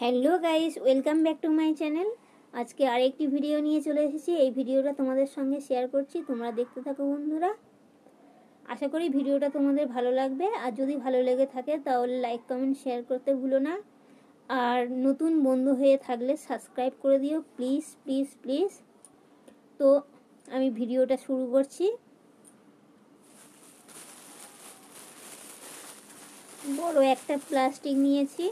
Hello guys welcome back to my channel আজকে আরেকটি video নিয়ে চলে এসেছি। এই ভিডিওটা তোমাদের সঙ্গে শেয়ার করছি। তোমরা দেখতে থাকো, বন্ধুরা। আশা করি ভিডিওটা তোমাদের ভালো লাগবে। আর যদি ভালো লেগে থাকে, তাহলে লাইক কমেন্ট শেয়ার করতে ভুলো না। আর নতুন বন্ধু হয়ে থাকলে সাবস্ক্রাইব করে দিও। প্লিজ প্লিজ প্লিজ তো আমি ভিডিওটা শুরু করছি। বড় একটা প্লাস্টিক নিয়েছি।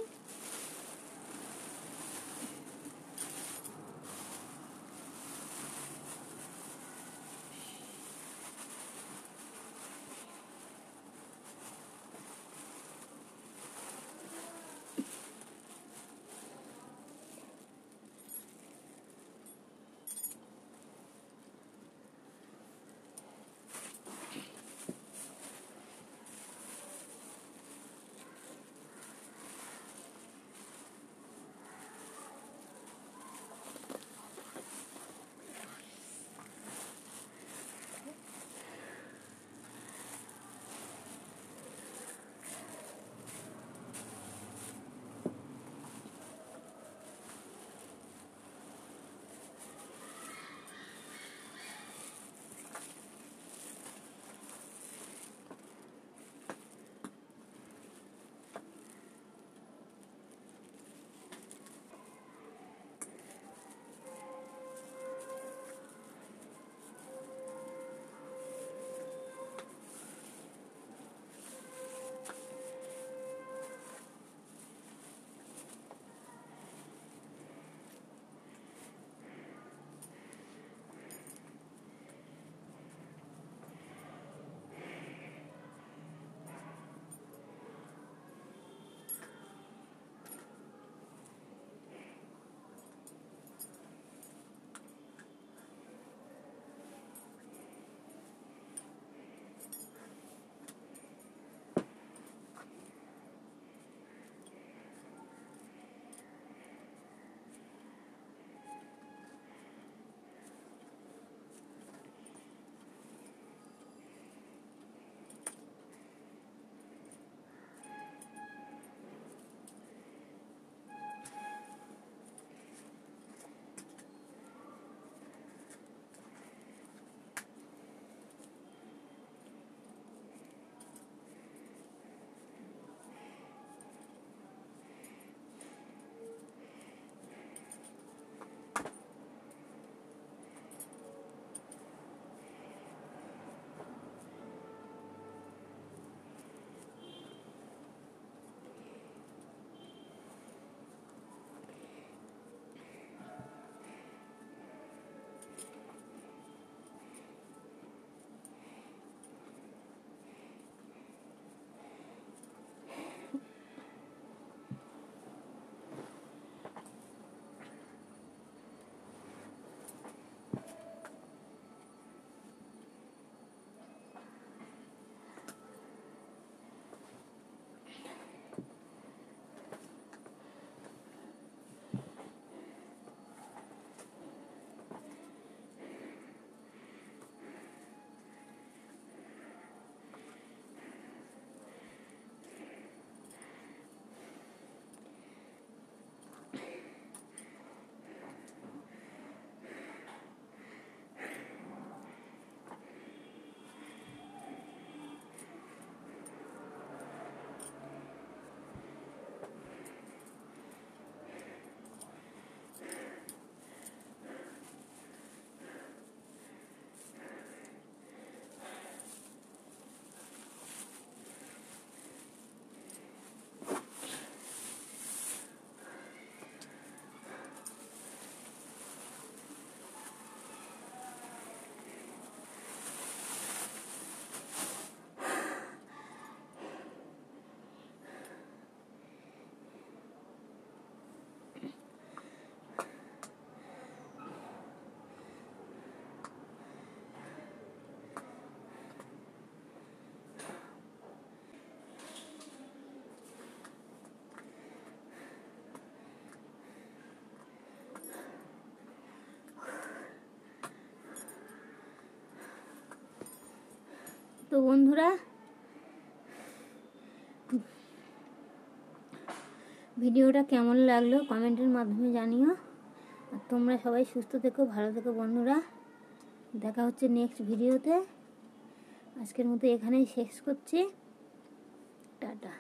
বন্ধুরা, ভিডিওটা কেমন লাগল কমেন্টের মাধ্যমে জানিও। আর তোমরা সবাই সুস্থ থেকো, ভালো থেকো বন্ধুরা। দেখা হচ্ছে নেক্সট ভিডিওতে। আজকের মতো এখানেই শেষ করছি। টাটা।